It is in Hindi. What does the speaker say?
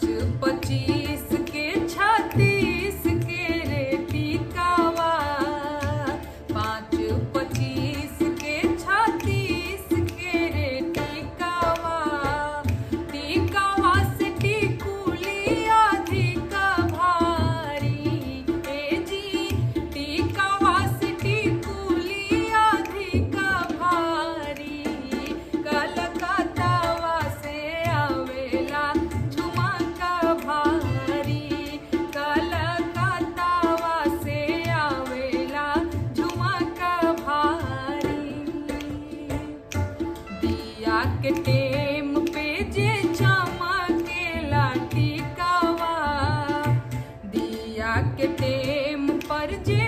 to Pati. के पे जे कावा। दिया के टेम पर जे